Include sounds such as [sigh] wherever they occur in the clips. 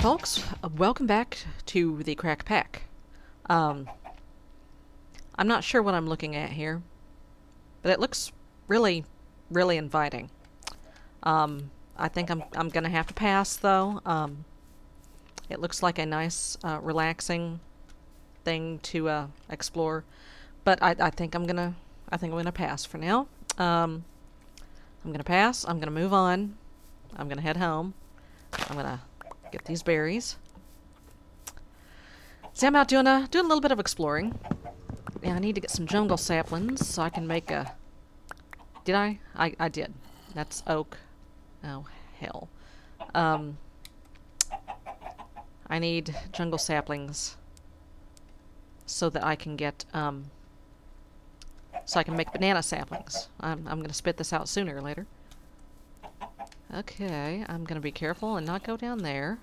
folks, uh, welcome back to the Crack Pack. Um, I'm not sure what I'm looking at here, but it looks really, really inviting. Um, I think I'm I'm gonna have to pass though. Um, it looks like a nice, uh, relaxing thing to uh, explore, but I, I think I'm gonna I think I'm gonna pass for now. Um, I'm gonna pass. I'm gonna move on. I'm gonna head home. I'm gonna get these berries. See, I'm out doing a doing a little bit of exploring. Yeah, I need to get some jungle saplings so I can make a. Did I? I I did. That's oak. Oh hell. Um. I need jungle saplings so that I can get um. So I can make banana saplings. I'm I'm gonna spit this out sooner or later. Okay, I'm gonna be careful and not go down there.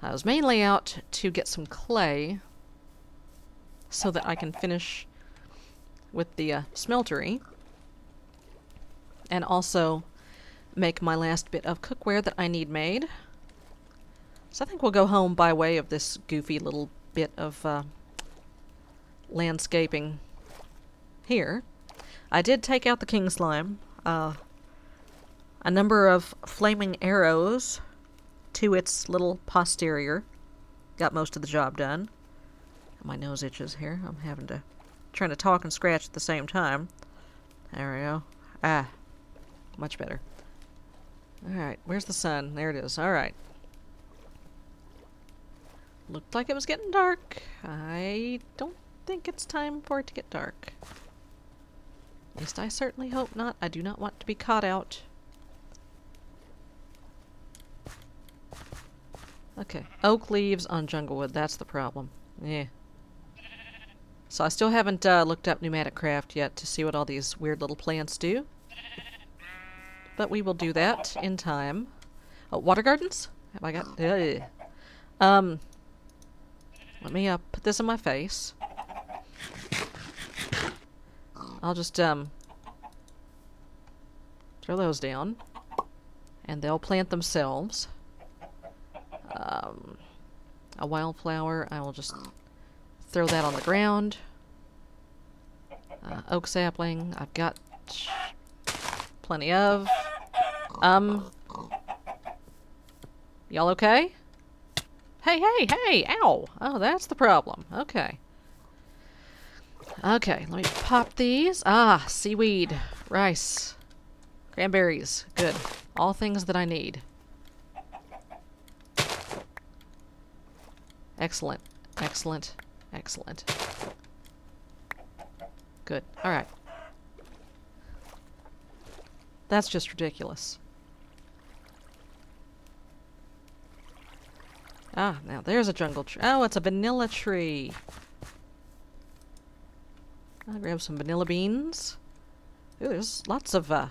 I was mainly out to get some clay so that I can finish with the uh, smeltery and also make my last bit of cookware that I need made. So I think we'll go home by way of this goofy little bit of uh, landscaping here. I did take out the king slime. Uh, a number of flaming arrows to its little posterior. Got most of the job done. My nose itches here. I'm having to... trying to talk and scratch at the same time. There we go. Ah. Much better. Alright, where's the sun? There it is. Alright. Looked like it was getting dark. I don't think it's time for it to get dark. At least I certainly hope not. I do not want to be caught out Okay. Oak leaves on junglewood. That's the problem. Yeah. So I still haven't uh, looked up pneumatic craft yet to see what all these weird little plants do. But we will do that in time. Oh, water gardens? Have I got... Ugh. Um, let me uh, put this in my face. I'll just um, throw those down. And they'll plant themselves um, a wildflower. I will just throw that on the ground. Uh, oak sapling, I've got plenty of. Um, y'all okay? Hey, hey, hey, ow! Oh, that's the problem. Okay. Okay, let me pop these. Ah, seaweed, rice, cranberries. Good. All things that I need. Excellent. Excellent. Excellent. Good. Alright. That's just ridiculous. Ah, now there's a jungle tree. Oh, it's a vanilla tree. I'll grab some vanilla beans. Ooh, there's lots of uh,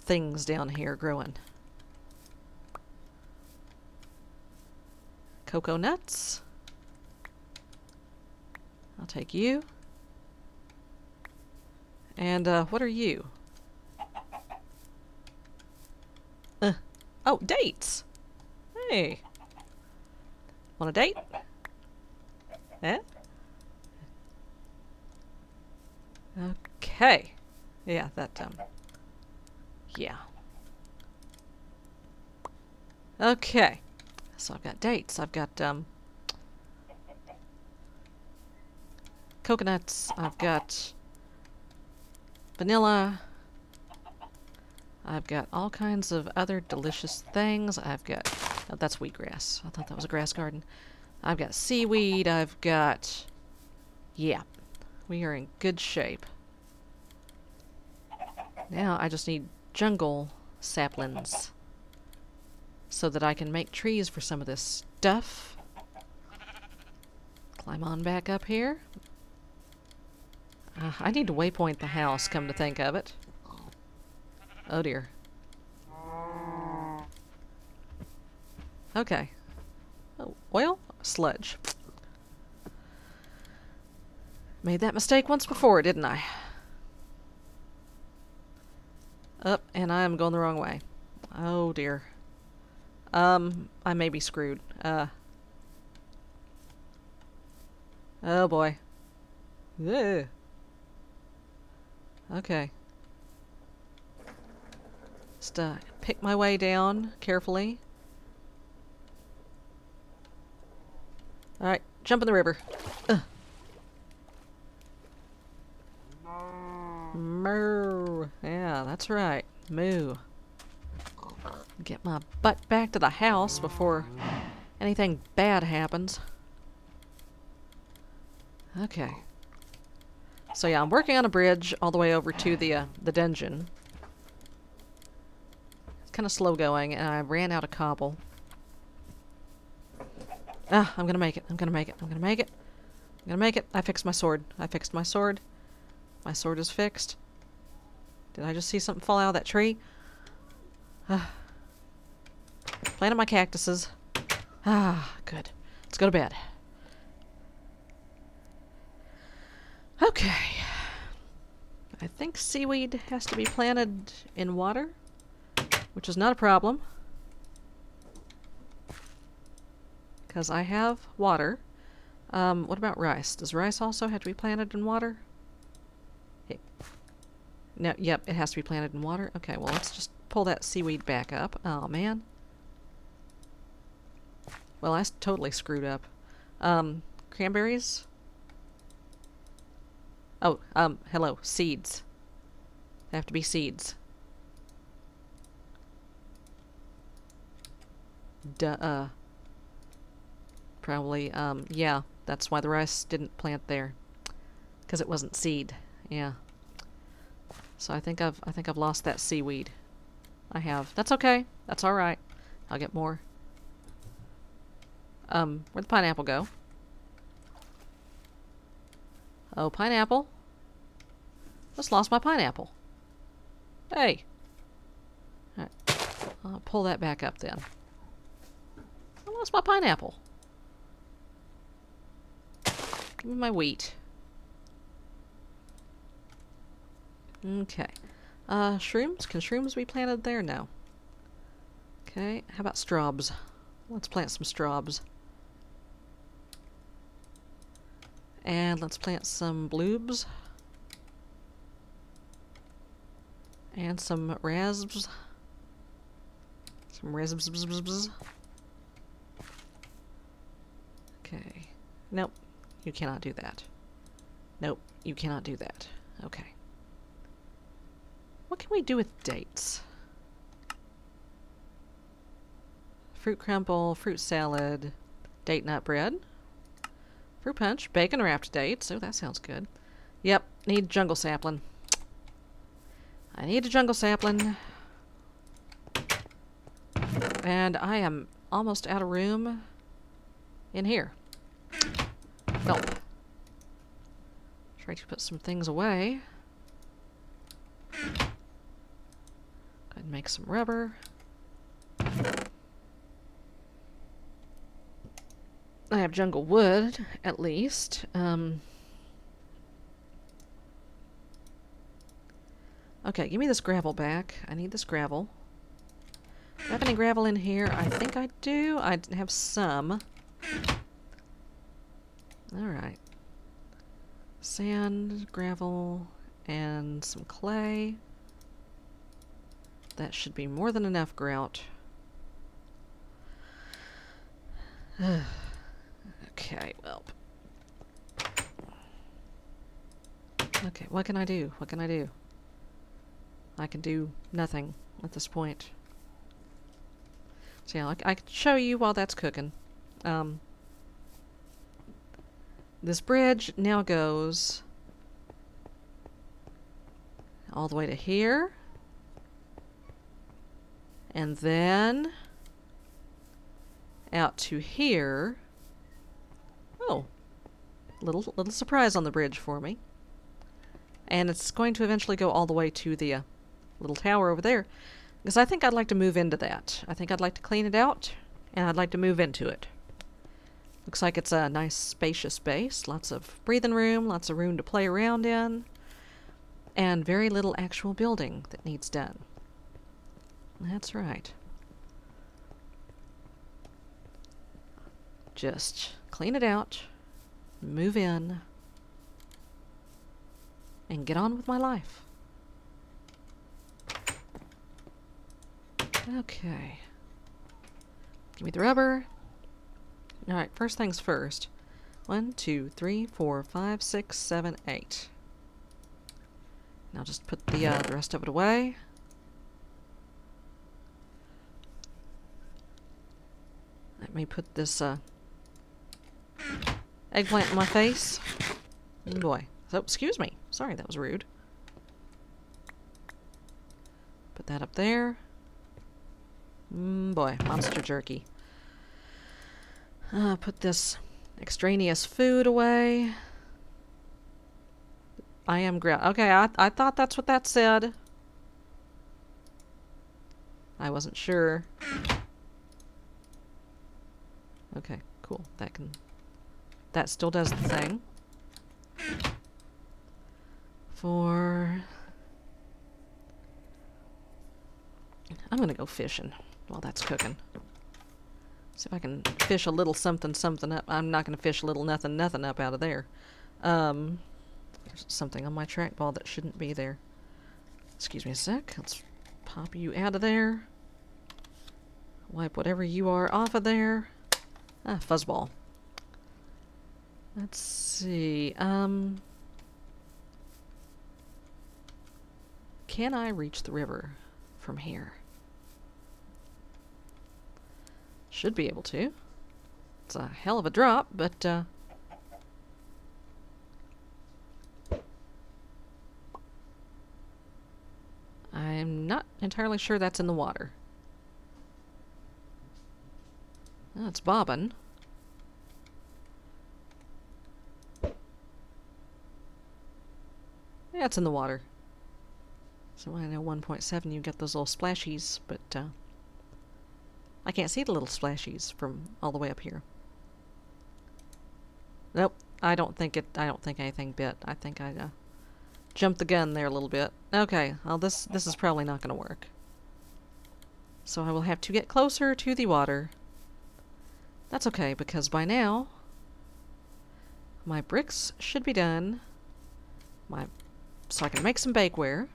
things down here growing. Cocoa nuts. I'll take you. And, uh, what are you? Uh, oh, dates! Hey! Want a date? Eh? Okay. Yeah, that, um... Yeah. Okay. So I've got dates. I've got um, coconuts. I've got vanilla. I've got all kinds of other delicious things. I've got... Oh, that's wheatgrass. I thought that was a grass garden. I've got seaweed. I've got... Yeah. We are in good shape. Now I just need jungle saplings so that I can make trees for some of this stuff. Climb on back up here. Uh, I need to waypoint the house, come to think of it. Oh dear. Okay. Oh, oil? Sludge. Made that mistake once before, didn't I? Up, and I am going the wrong way. Oh dear. Um, I may be screwed. Uh. Oh boy. Ugh. Okay. Just uh, pick my way down carefully. Alright, jump in the river. Ugh. Moo. Yeah, that's right. Moo. Get my butt back to the house before anything bad happens. Okay. So yeah, I'm working on a bridge all the way over to the uh, the dungeon. It's kind of slow going, and I ran out of cobble. Ah, I'm gonna make it. I'm gonna make it. I'm gonna make it. I'm gonna make it. I fixed my sword. I fixed my sword. My sword is fixed. Did I just see something fall out of that tree? Ah. Planted my cactuses. Ah, good. Let's go to bed. Okay. I think seaweed has to be planted in water, which is not a problem. Because I have water. Um, what about rice? Does rice also have to be planted in water? Hey. No, yep, it has to be planted in water. Okay, well, let's just pull that seaweed back up. Oh, man. Well, I totally screwed up. Um, cranberries? Oh, um, hello. Seeds. They have to be seeds. Duh. Uh, probably, um, yeah. That's why the rice didn't plant there. Because it wasn't seed. Yeah. So I think I've, I think I've lost that seaweed. I have. That's okay. That's alright. I'll get more. Um, where'd the pineapple go? Oh, pineapple. Just lost my pineapple. Hey. Right. I'll pull that back up then. I lost my pineapple. Give me my wheat. Okay. Uh, shrooms? Can shrooms be planted there? No. Okay, how about straws? Let's plant some straws. And let's plant some bloobs. And some rasps. Some rasps. Okay. Nope. You cannot do that. Nope. You cannot do that. Okay. What can we do with dates? Fruit crumble, fruit salad, date nut bread. Fruit punch, bacon wrapped dates. Oh, that sounds good. Yep, need jungle sapling. I need a jungle sapling. And I am almost out of room in here. Nope. Try to put some things away. Go ahead and make some rubber. I have jungle wood, at least. Um, okay, give me this gravel back. I need this gravel. Do I have any gravel in here? I think I do. I have some. Alright. Sand, gravel, and some clay. That should be more than enough grout. [sighs] Okay, well. Okay, what can I do? What can I do? I can do nothing at this point. So yeah, I, I can show you while that's cooking. Um, this bridge now goes all the way to here. And then out to here. Oh, little little surprise on the bridge for me. And it's going to eventually go all the way to the uh, little tower over there. Because I think I'd like to move into that. I think I'd like to clean it out, and I'd like to move into it. Looks like it's a nice spacious base. Lots of breathing room, lots of room to play around in, and very little actual building that needs done. That's right. Just clean it out, move in, and get on with my life. Okay. Give me the rubber. Alright, first things first. One, two, three, four, five, six, seven, eight. Now just put the, uh, the rest of it away. Let me put this uh, eggplant in my face. Oh boy. So, excuse me. Sorry, that was rude. Put that up there. Mm, boy, monster jerky. Uh, put this extraneous food away. I am ground. Okay, I, I thought that's what that said. I wasn't sure. Okay, cool. That can... That still does the thing. For... I'm gonna go fishing while that's cooking. See if I can fish a little something something up. I'm not gonna fish a little nothing nothing up out of there. Um, there's something on my trackball that shouldn't be there. Excuse me a sec. Let's pop you out of there. Wipe whatever you are off of there. Ah, fuzzball. Let's see. Um, can I reach the river from here? Should be able to. It's a hell of a drop, but uh, I'm not entirely sure that's in the water. That's bobbing. Yeah, it's in the water. So I know 1.7 you get those little splashies, but uh, I can't see the little splashies from all the way up here. Nope, I don't think it. I don't think anything bit. I think I uh, jumped the gun there a little bit. Okay, well this this is probably not going to work. So I will have to get closer to the water. That's okay because by now my bricks should be done. My so I can make some bakeware.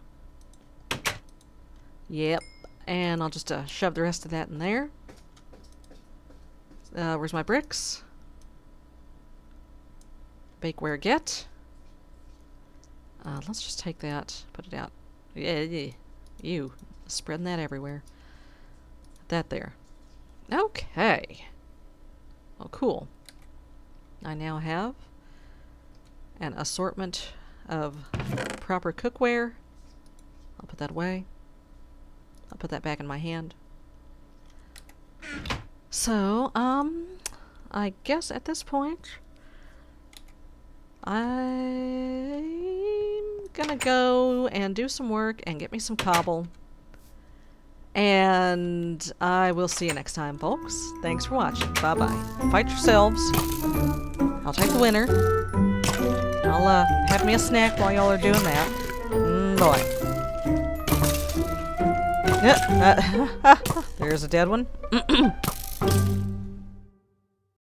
Yep. And I'll just uh, shove the rest of that in there. Uh, where's my bricks? Bakeware get. Uh, let's just take that, put it out. Yeah, yeah. You. Spreading that everywhere. That there. Okay. Oh, cool. I now have an assortment of proper cookware. I'll put that away. I'll put that back in my hand. So, um, I guess at this point, I'm gonna go and do some work and get me some cobble. And I will see you next time, folks. Thanks for watching. Bye-bye. Fight yourselves. I'll take the winner. I'll uh, have me a snack while y'all are doing that. Mm, boy. [laughs] There's a dead one. [clears throat]